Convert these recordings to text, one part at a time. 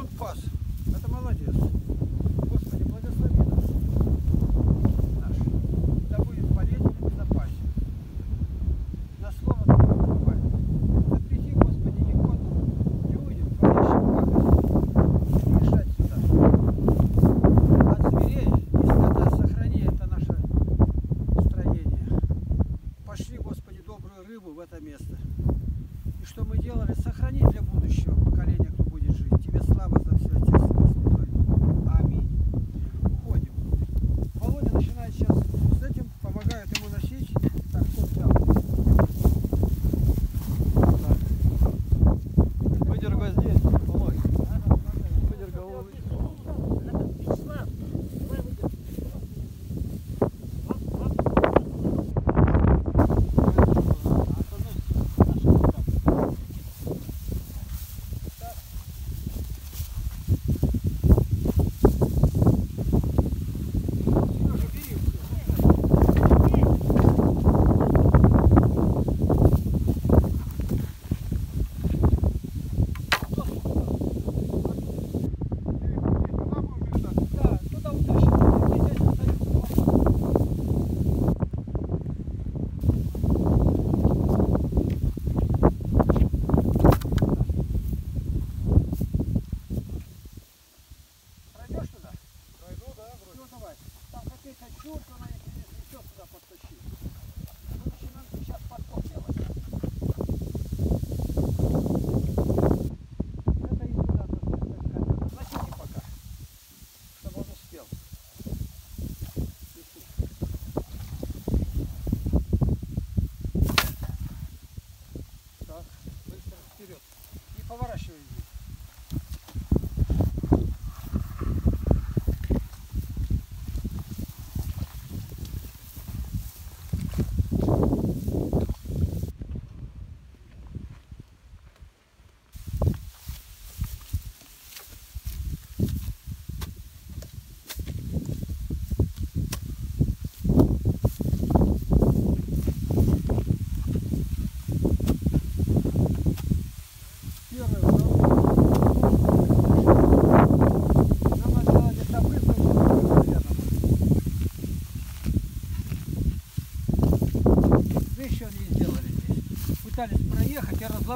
Он пас. Это молодец.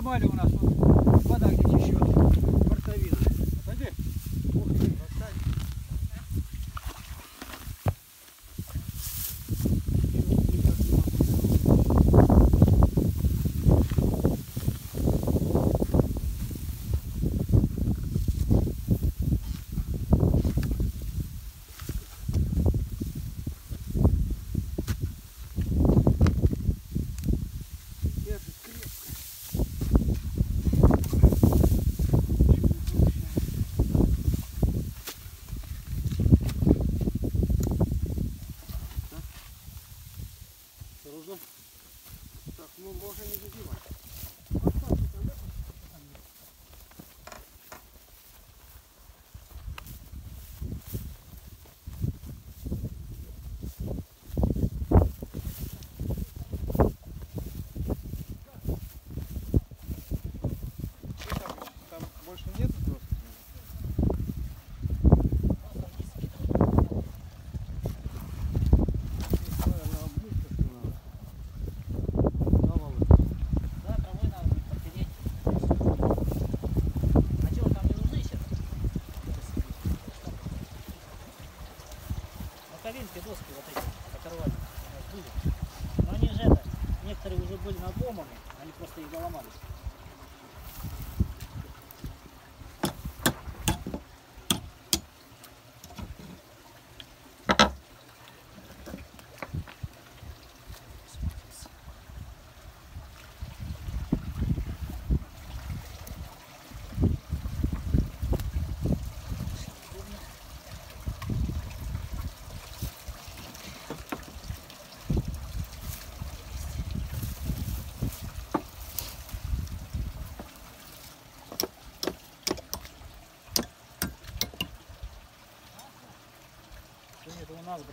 Проехать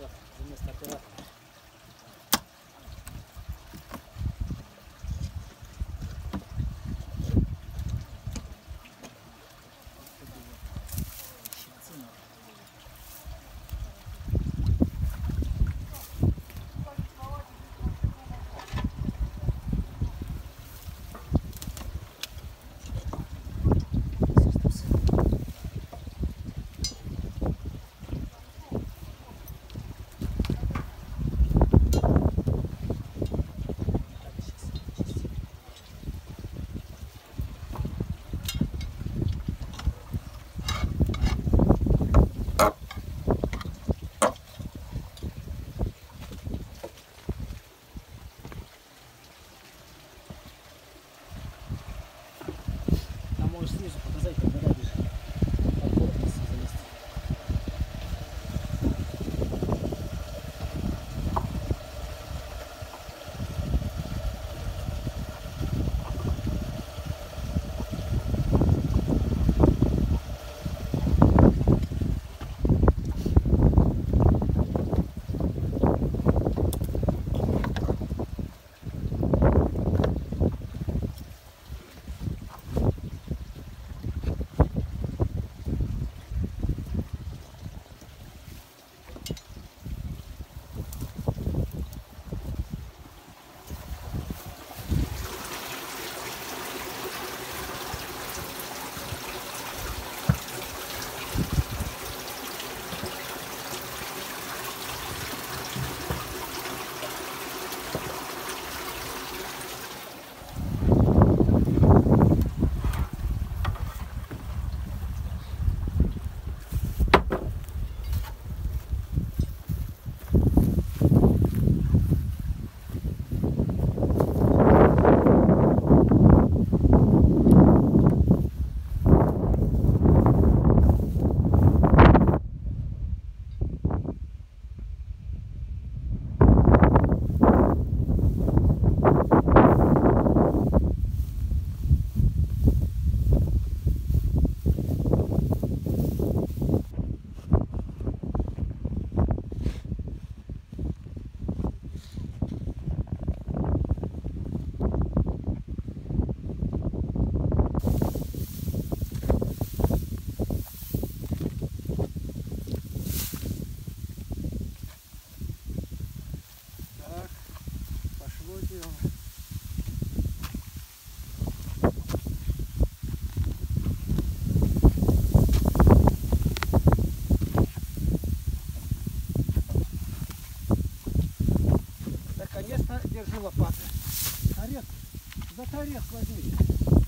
это у нас, брат, лопаты. Орец, за орец возьми.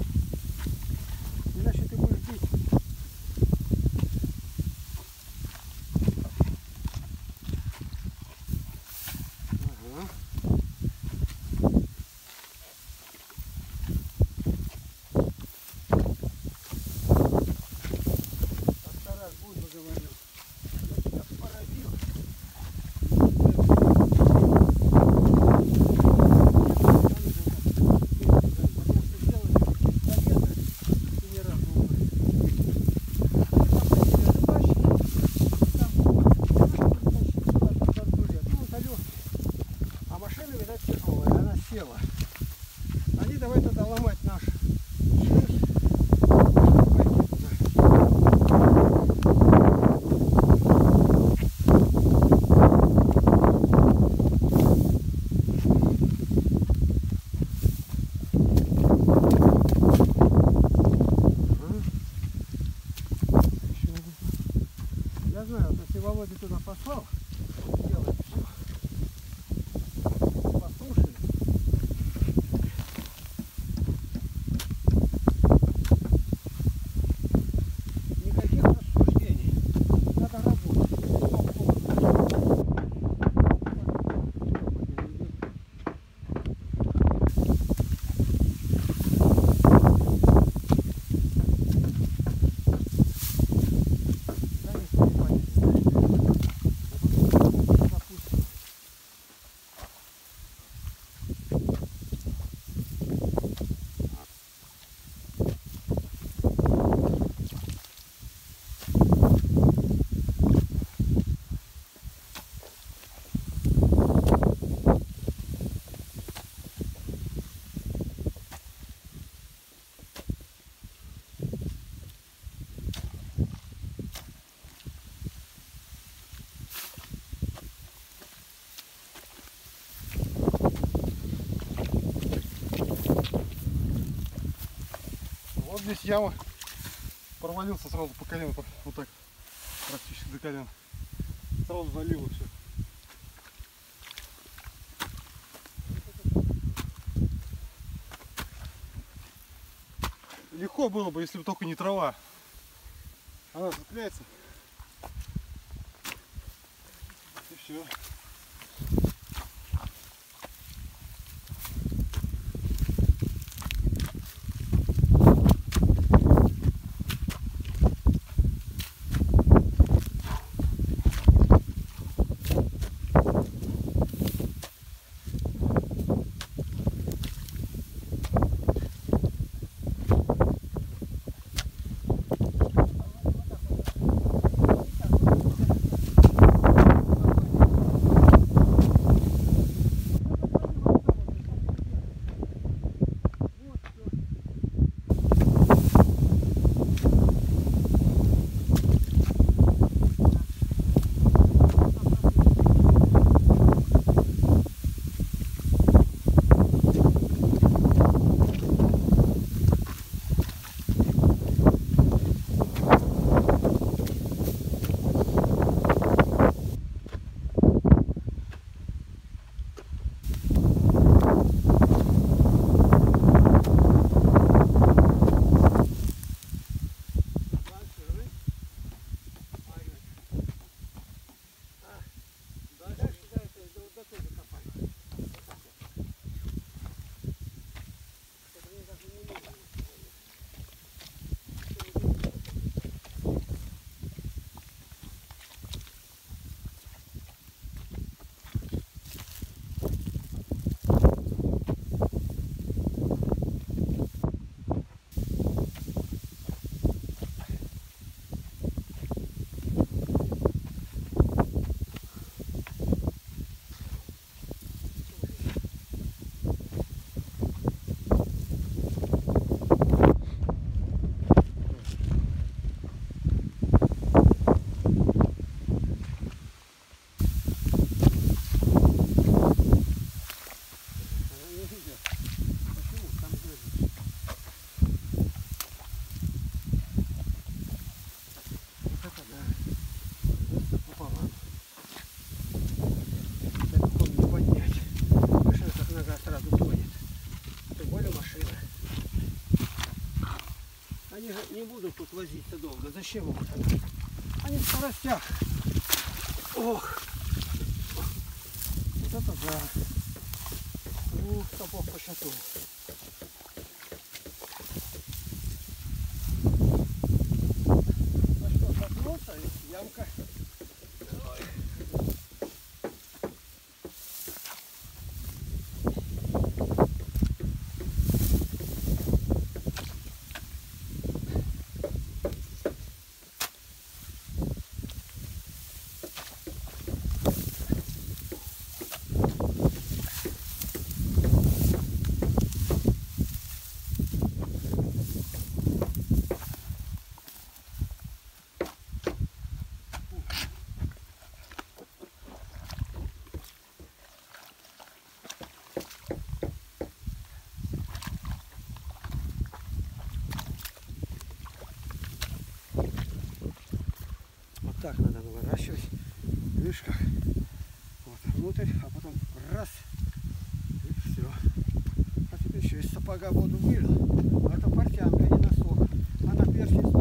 Здесь яма. Провалился сразу по колено, вот так, практически до колена. Сразу залило все. Легко было бы, если бы только не трава. Она цепляется. И все. Не буду тут возиться долго. Зачем им это? Они в скоростях. Ох. Вот это да. Ух, сапог по. Так надо выворачивать в крышках. Вот внутрь, а потом раз и все. А теперь еще из сапога воду вылил. А это портянка, не носок. Она перстень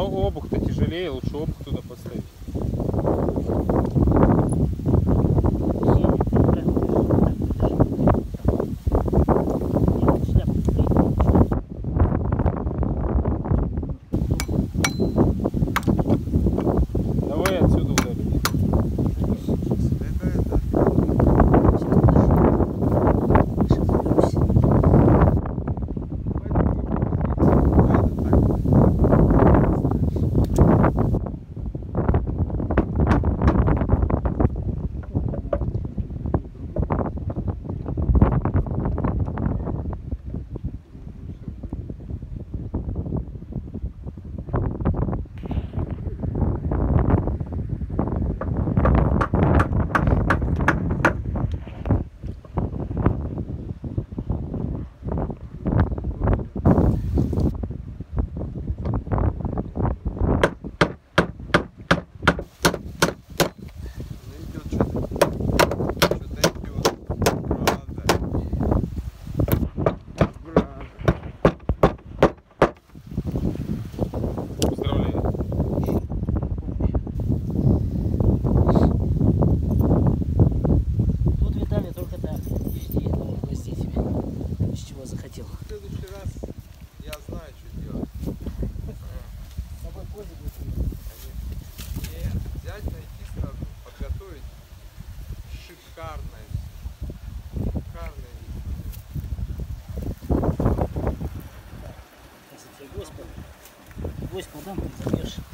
А обух-то тяжелее, лучше обух туда поставить. кость подам, замерзший.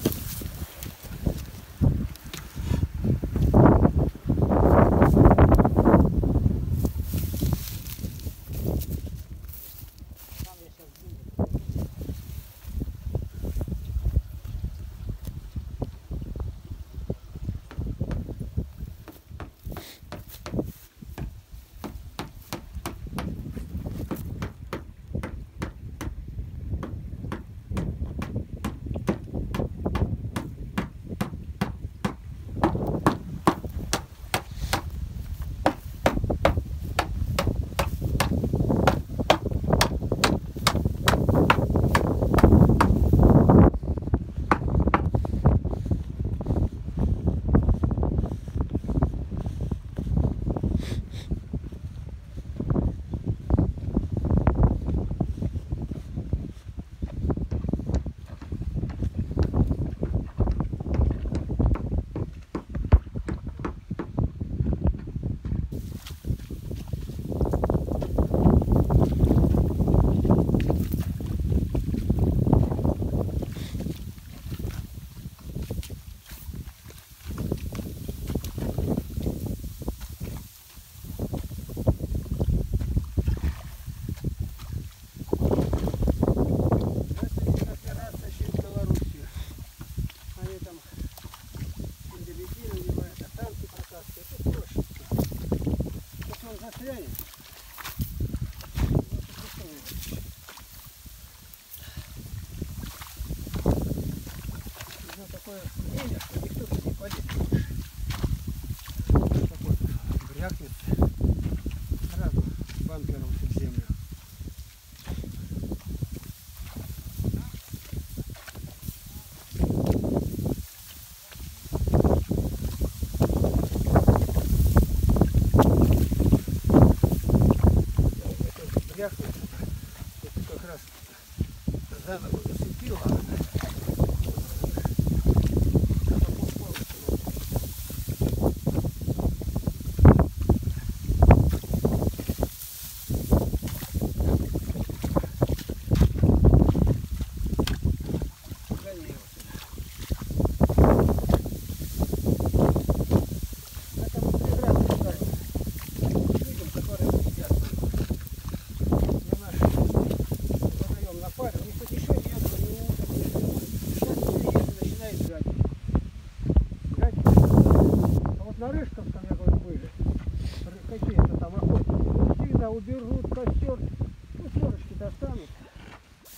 достанут,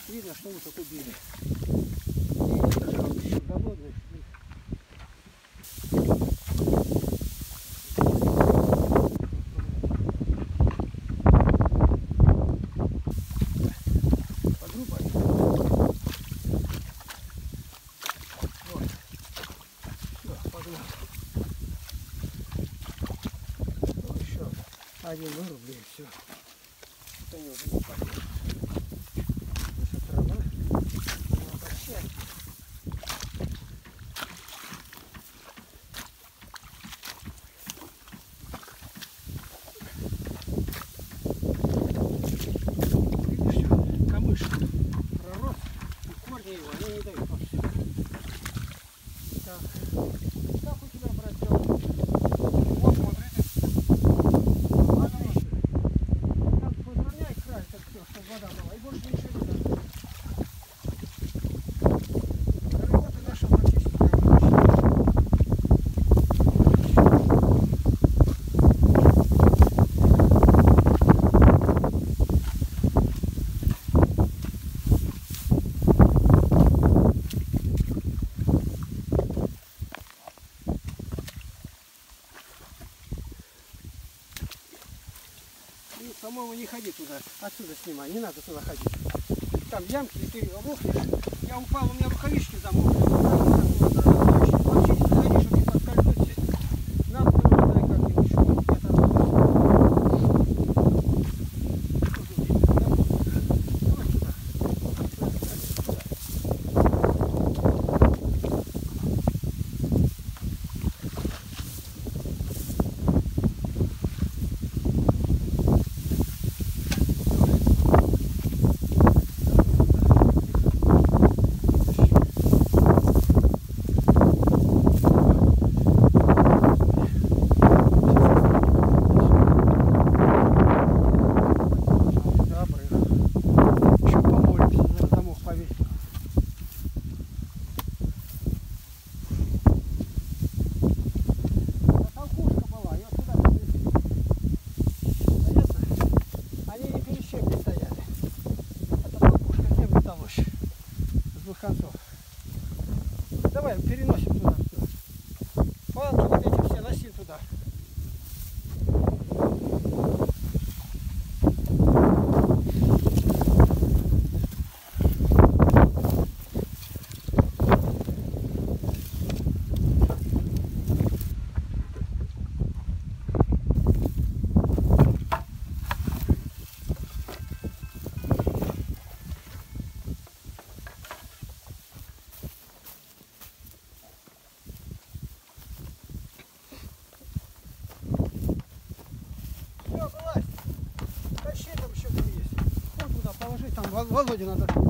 видно, что вы тут убили. Голодный. Ну, один вырублю и все. отсюда снимай, не надо туда ходить. Там ямки, и ты лопнешь. Я упал, у меня рукавички замок. Володя надо.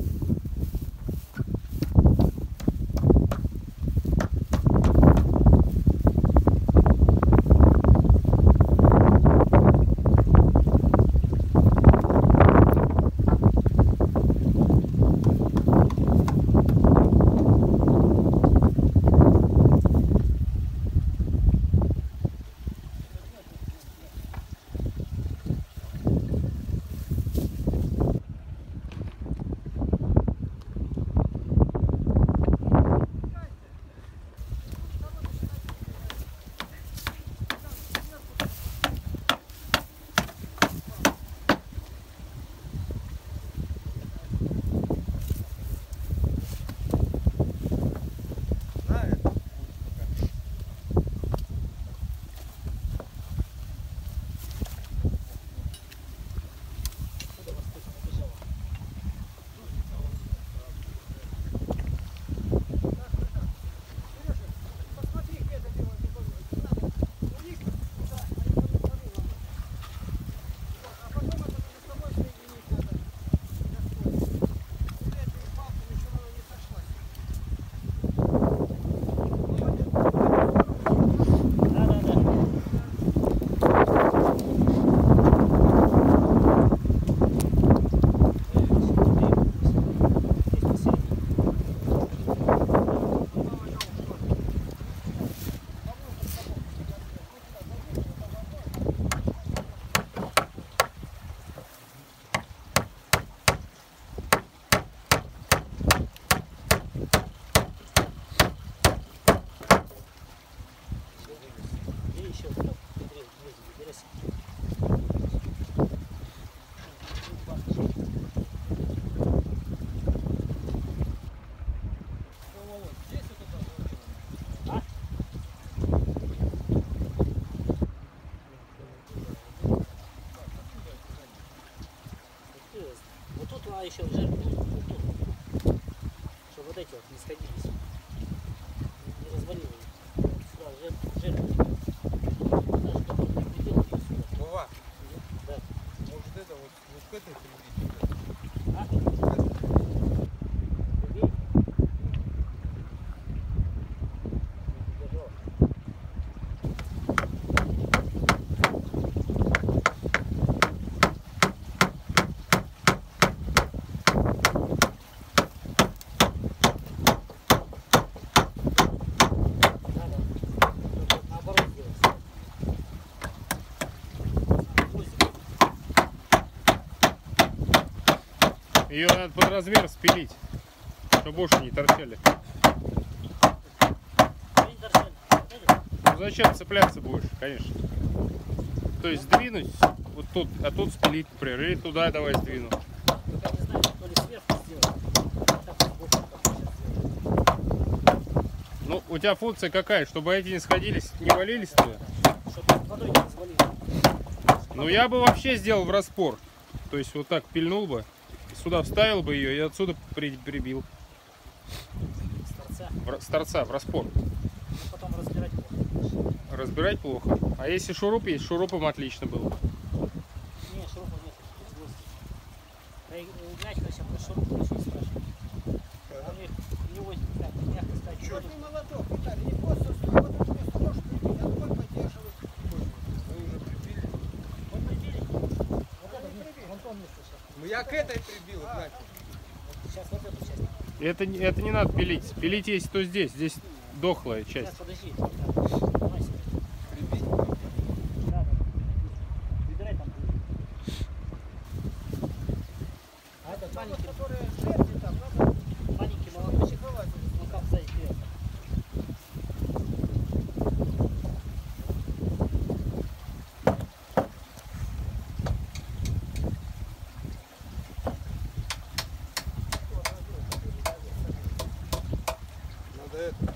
Ее надо под размер спилить, чтобы уши не торчали. Ну, зачем цепляться будешь, конечно. То есть сдвинуть, вот тут, а тут спилить, например, или туда давай сдвину. Ну, у тебя функция какая? Чтобы эти не сходились, не валились туда? Ну, я бы вообще сделал в распор. То есть вот так пильнул бы сюда вставил бы ее и отсюда при, прибил. С торца? В, с торца, в распор. Ну, потом разбирать плохо. Разбирать плохо. А если шуруп есть, шурупом отлично было бы. это, это не надо пилить. Пилить есть то здесь. Здесь дохлая часть. Сейчас, подожди. it.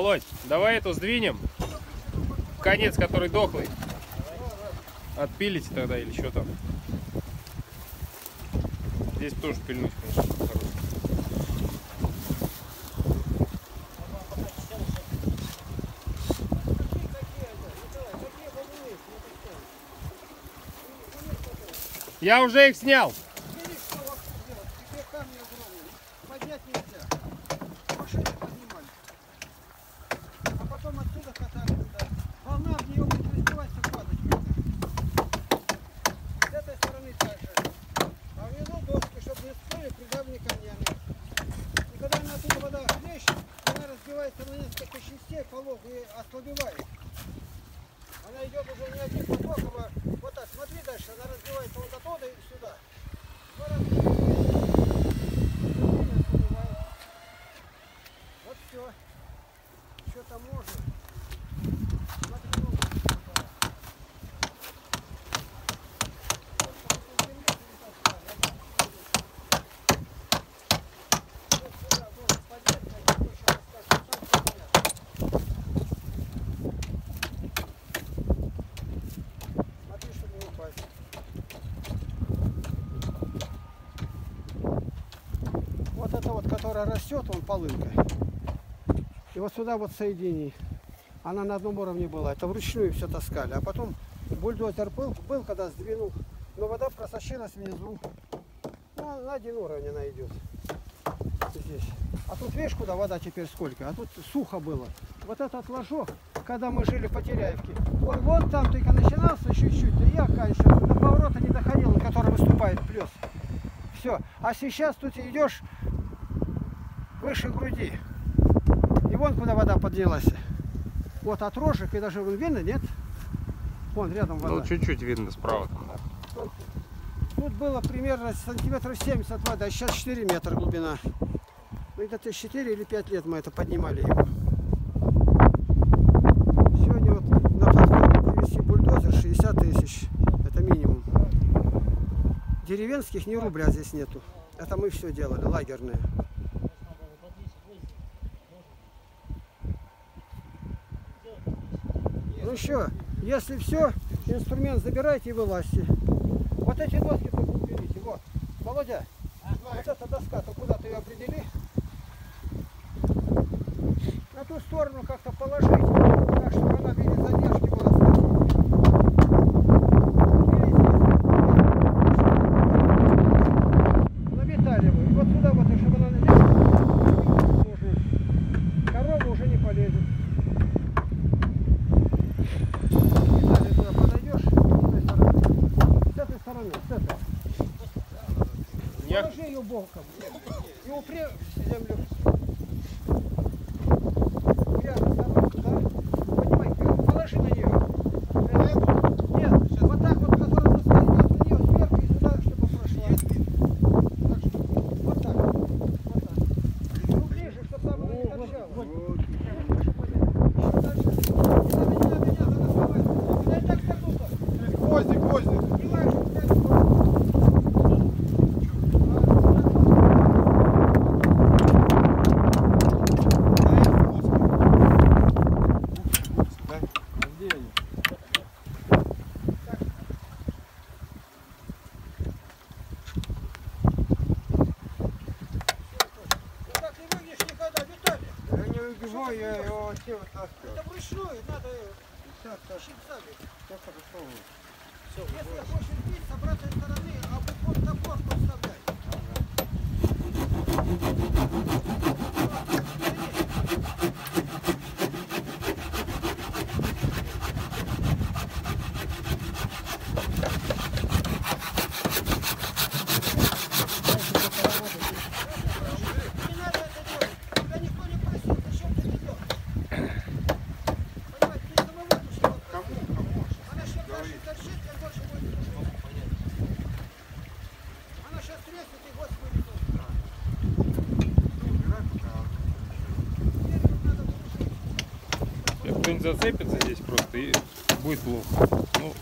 Володь, давай эту сдвинем. Конец, который дохлый. Отпилите тогда или что там. Здесь тоже пильнуть, конечно, хорошо. Я уже их снял. Видишь, что вокруг делать? Тебе камни огромные. Поднять нельзя. Машины поднимали. А потом отсюда катали туда. Волна в нее будет разбиваться, падать. видно? С этой стороны так же. А внизу доски, чтобы не всплыли, придавлены камнями. И когда она оттуда вода хлещет, она разбивается на несколько частей, полог и ослабевает. Она идет уже не один поток, а вот так. Смотри дальше, она разбивается вот оттуда и сюда. Два раза. Вот все. Что там можно? Смотри, ну. Вот сюда можно поднять, я тебе еще расскажу, сам всё понятно. Смотри, чтобы не упасть. Вот вот, которая растет, он полынка. И вот сюда вот соедини. Она на одном уровне была. Это вручную все таскали. А потом бульдозер был, был когда сдвинул. Но вода просочилась внизу. Ну, на один уровень она идет. Здесь. А тут видишь, куда вода теперь сколько? А тут сухо было. Вот этот ложок, когда мы жили в Потеряевке, он вон там только начинался чуть-чуть, и я оканчивал. До поворота не доходил, на который выступает плес. Все. А сейчас тут идешь выше груди. И вон куда вода поднялась. Вот от рожек, и даже вон видно, нет? Вон рядом вода. Ну, чуть-чуть видно справа. Тут было примерно сантиметров 70 воды, а сейчас 4 метра глубина. Ну, где-то 4 или 5 лет мы это поднимали его. Сегодня вот на платформу привезти бульдозер 60 тысяч. Это минимум. Деревенских ни рубля здесь нету. Это мы все делали, лагерные. Что, если все, инструмент забирайте и вылазьте. Вот эти доски только уберите. Вот. Володя, вот эта доска, то куда ты ее определи? Зацепится здесь просто и будет плохо. Ну,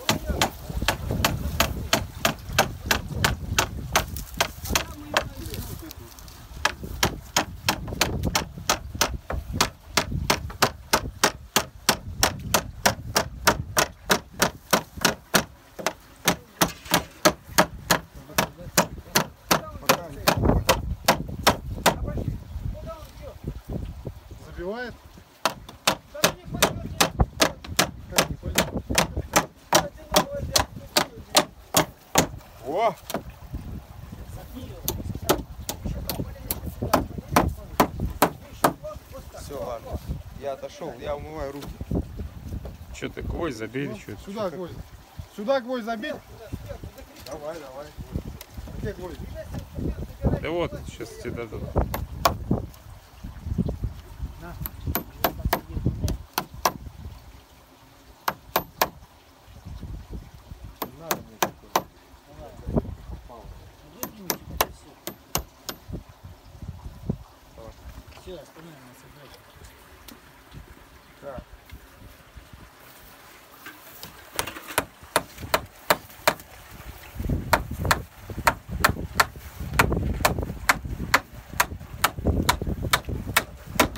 Забивает. Да вы не поймете, Как не пойдет. одиноко здесь купили. О! Все, ладно. Я отошел, я умываю руки. Что ты, гвоздь забили, Ну, что это? Сюда гвоздь. Сюда гвоздь забить. Давай, давай. Где гвоздь? Да вот, сейчас тебе дадут. Не надо мне такое. Все, остановимся дальше. Так.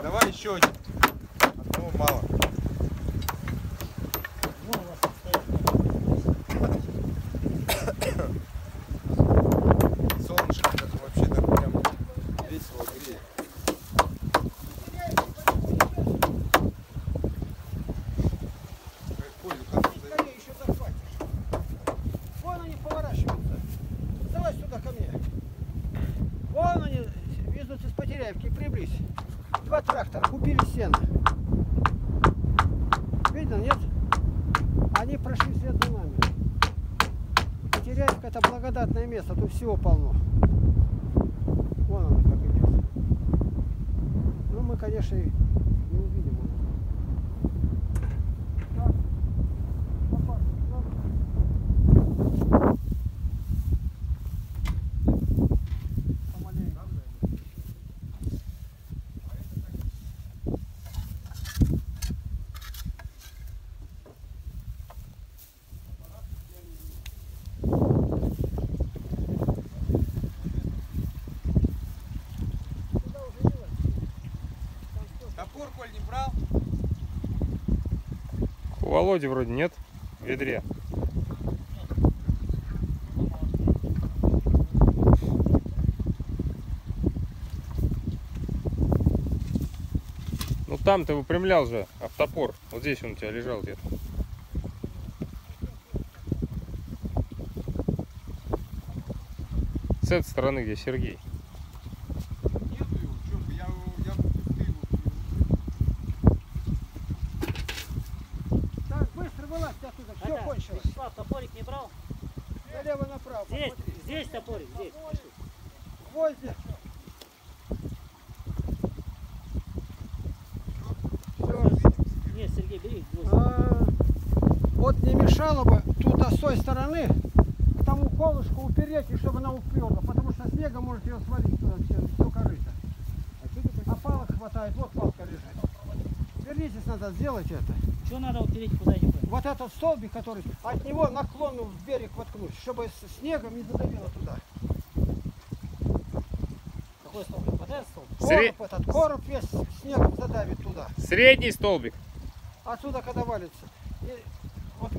Давай еще один. Одного мало. Вон у вас стоит. Солнышко даже вообще так прям весело греет. Какой хороший. Скорее еще захватишь. Вон они поворачиваются. Давай сюда ко мне. Вон они везут из Потеряевки. Приблизь. Два трактора. Купили сено. Видно, нет? Они прошли след за нами. Потеряевка это благодатное место. Тут всего полно. Вон оно как идет. Ну, мы, конечно, и не увидим. Так. Опасно. Надо. Помаленьку. Куда уже делать? Там что? Топор, Коль, не брал? У Володи вроде нет в ведре. Ну там ты выпрямлял же автопор. Вот здесь он у тебя лежал где-то. С этой стороны, где Сергей. Нету его, чё вы, я, его- я пустые его. Так, быстро вылазь оттуда, все Это, кончилось. Вячеслав, топорик не брал? Налево направо. Здесь, посмотри. здесь топорик, здесь. пошли. Гвозди. Всё. Нет, Сергей, бери гвоздь. А, Вот не мешало бы туда с той стороны к тому колышку упереть, и чтобы она уперла, потому что снега может ее свалить туда все, все корыто. А палок хватает, вот палка лежит. Вернитесь, надо сделать это. Что надо упереть куда-нибудь? Вот этот столбик, который от него наклону в берег воткнуть, чтобы снегом не задавило туда. Какой столбик? Вот этот столбик? Сре- Короб этот, короб весь снегом задавит туда. Средний столбик. Отсюда, когда валится. И вот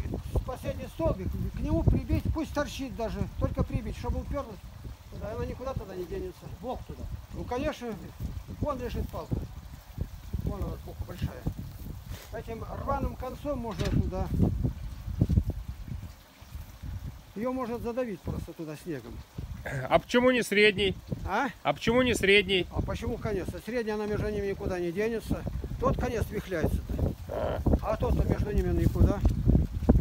последний столбик, к нему прибить, пусть торчит даже, только прибить, чтобы уперлась туда, она никуда туда не денется. Бок туда. Ну, конечно, вон лежит палка. Вон она сколько большая. Этим рваным концом можно туда. Ее можно задавить просто туда снегом. А почему не средний? А? А почему не средний? А почему конец? А Средняя она между ними никуда не денется. Тот конец вихляется-то. А тот-то между ними никуда.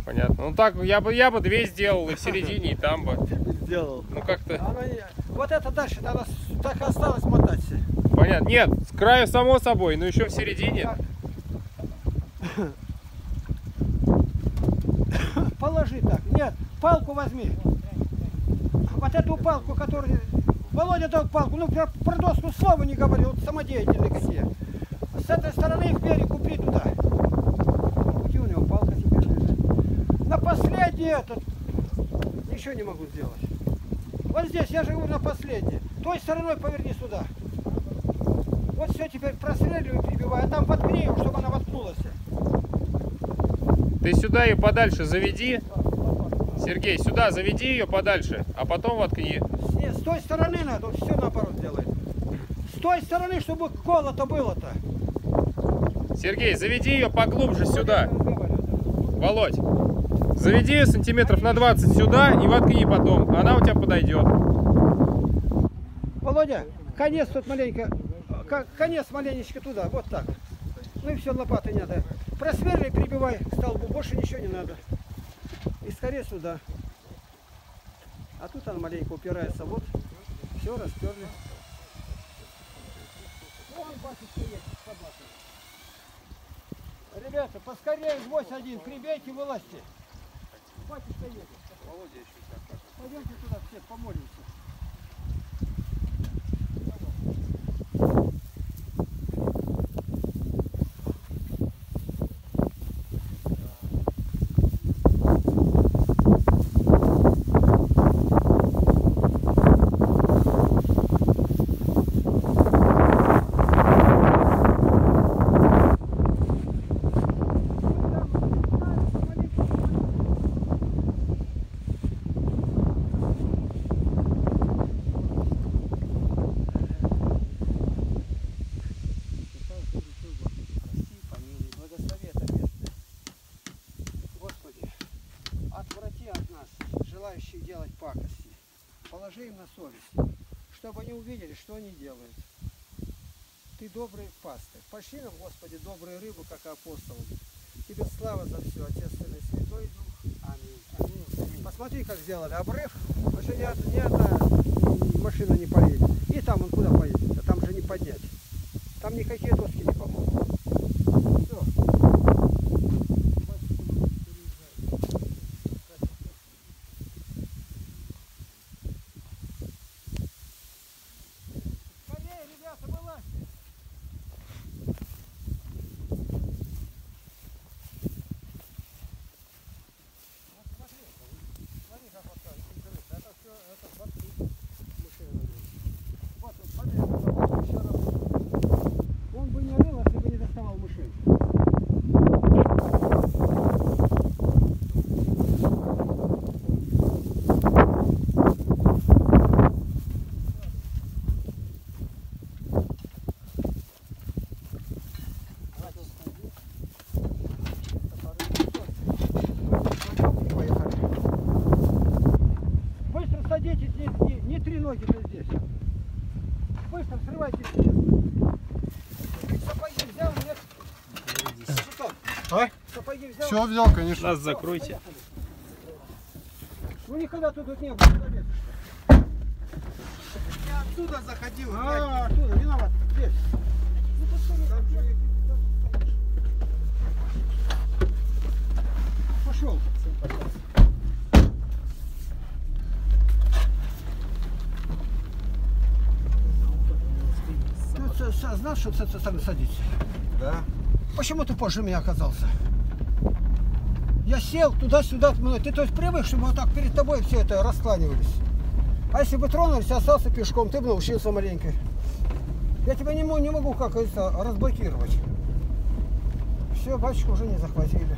Понятно. Ну так, я бы, я бы две сделал и в середине, и там бы. Сделал. Ну как-то, Она не- Вот это дальше, она так и осталось мотаться. понятно. Нет, с краю само собой, но еще в середине. Положи так. Нет, палку возьми. Вот эту палку, которую... Володя дал палку. Ну, про, про доску слова не говорил. Вот самодеятельные какие. С этой стороны к берегу при туда. Где у него палка теперь лежит? На последний этот. Ничего не могу сделать. Вот здесь, я говорю, на последний. Той стороной поверни сюда. Вот все теперь простреливай, прибивай, а там воткни чтобы она воткнулась. Ты сюда ее подальше заведи. Сергей, сюда заведи ее подальше, а потом воткни. С, не- с той стороны надо, он все наоборот делает. С той стороны, чтобы колото было-то. Сергей, заведи ее поглубже сюда. Володь, заведи ее сантиметров на 20 сюда и воткни потом. Она у тебя подойдет. Володя, конец тут маленько, ко- конец маленечко туда, вот так. Ну и все, лопаты не надо. Просверли, прибивай к столбу, больше ничего не надо. И скорее сюда. А тут она маленько упирается, вот. Все, расперли. Ребята, поскорее гвоздь один, прибейте, вылазьте. Батюшка едет. Пойдемте туда все, помолимся. Прости, помилуй, благослови это место. Господи, отврати от нас, желающих делать пакости. Положи им на совесть, чтобы что они делают. Ты добрый пастырь. Пошли нам, Господи, добрую рыбу, как апостолам. Тебе слава за все, Отец, Сын и Святой Дух. Аминь. Аминь. Посмотри, как сделали обрыв. Ни, од- ни одна машина не поедет. И там он куда поедет? А там же не поднять. Там никакие доски не помогут. Всё. Скорее, ребята, вылазьте! Вот смотри, смотри, как вот так, интересно. Это все, это борты машины. Вот, вот, смотри, это вот еще раз. Он бы не рыл, если бы не доставал мышей. Поехали. Быстро садитесь, не, не, не три ноги-то здесь. Быстро срывайтесь. Сапоги взял, нет? Что? А? Сапоги взял? Конечно. Нас закройте. Ну никогда тут, тут не было. Я отсюда заходил. А, оттуда, виноват. Здесь. Ну, Пошел. Ты с- знал, что с этой стороны садиться? Да. Почему ты позже меня оказался? Сел туда-сюда, ты то есть привык, чтобы вот так перед тобой все это раскланивались. А если бы тронулись, остался пешком, ты бы научился маленько. Я тебя не, мо- не могу, как говорится, разблокировать. Все, батюшку уже не захватили.